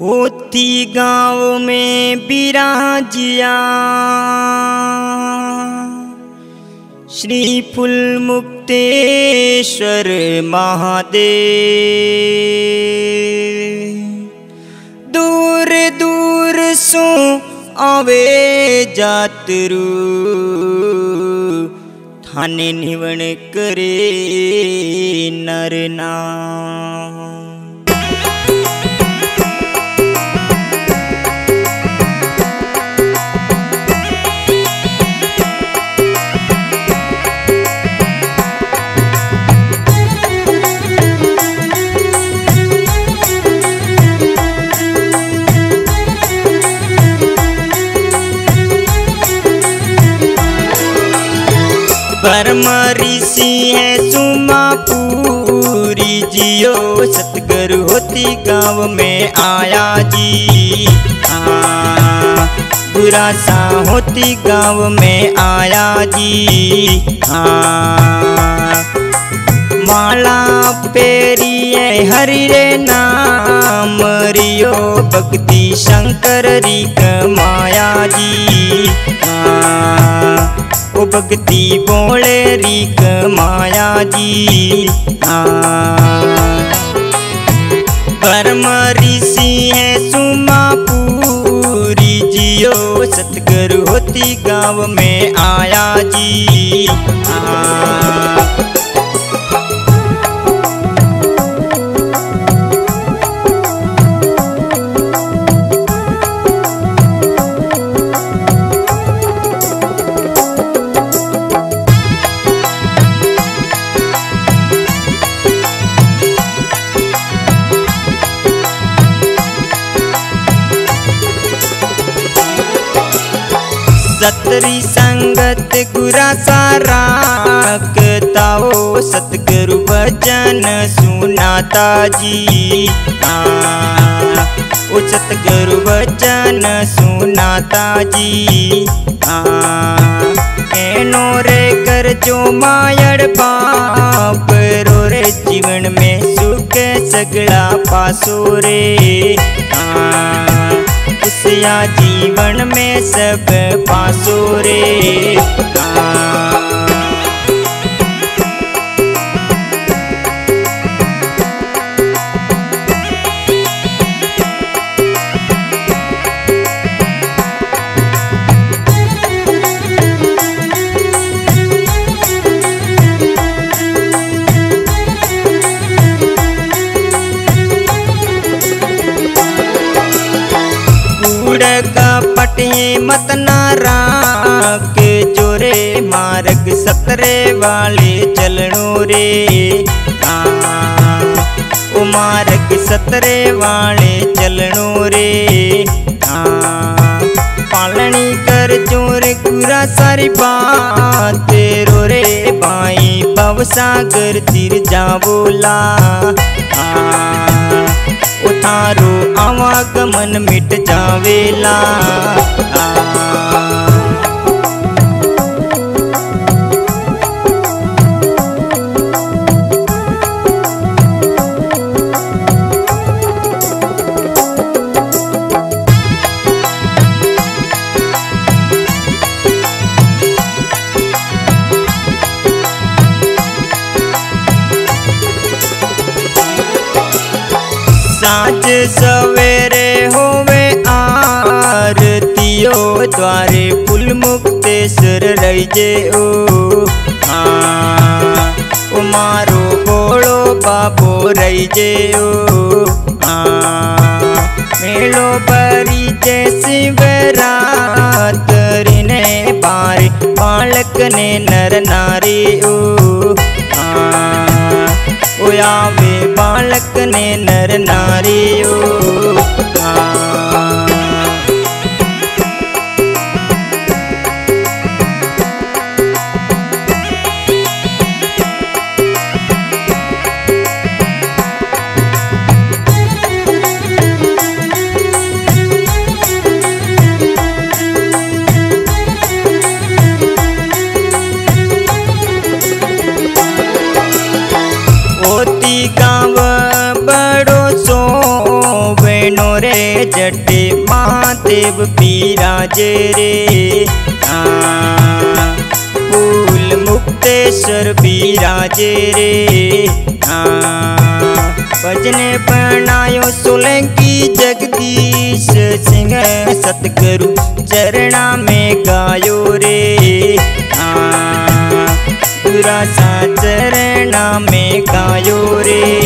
होती गांव में फुल मुक्तेश्वर महादेव। दूर दूर सो आवे जातरू। थाने निवण करे नरना है सुमा पूरी जियो। सतगुरु होती गाँव में आया जी। हाँ बुरा सा होती गाँव में आया जी। हाँ माला पेरिए हरि रे नाम, रियो भक्ति शंकर री माया जी। हाँ भक्ति बोले रीक माया जी। हाँ। ऋषि सतरी संगत गुरा सारा ताओ सतगुरु भजन सुनाता जी। ओ सतगुरु भजन सुनाता जी। आ, एनो रे कर जो मायड़ बाप रो रे जीवन में सुख सगड़ा पासो रे। आ, या जीवन में सब पासो रे पटे मत नाराक जोरे मार्ग सतरे वाले चलनो रे। आ, ओ मार्ग सतरे वाले चलनो रे। पालनी कर ज़ोर गुरा सारी बात रो रे बाई भव सागर तिर जावोला उतारो आवागमन मिट जावेला साँझ सवेरे होवे आरतियो द्वारे पुल मुक्तेश्वर रैजे ओ आ, ओ मारो बोलो बाबो रैजे ओ आ, मेलो बरी जे शिवरात ने बारे बालक ने नर नारी ओ। आ, वे बालक ने नर नारियो अटे महादेव पीराजे रे। हाँ फूल मुक्तेश्वर पीराजे रे। हाँ भजने बनायो सोलंकी जगदीश सिंह सतगुरु चरणा में गायो रे। हाँ सा चरणा में गायो रे।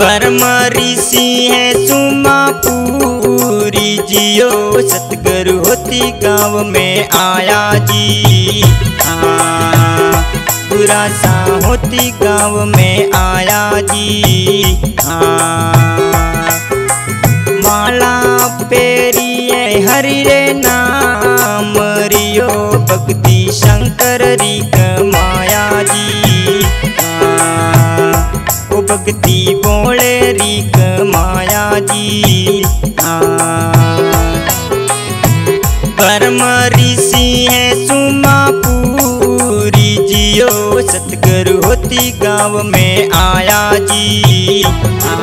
परम ऋषि है सुमा पूरी जियो। सतगुरु होती गाँव में आया जी। हाँ बुरा सा होती गाँव में आया जी। हाँ माला है, हरि रे नाम भक्ति बोले रिक माया जी। परम ऋषि है सुमा पूरी जियो सतगुरु होती गाँव में आया जी। आ,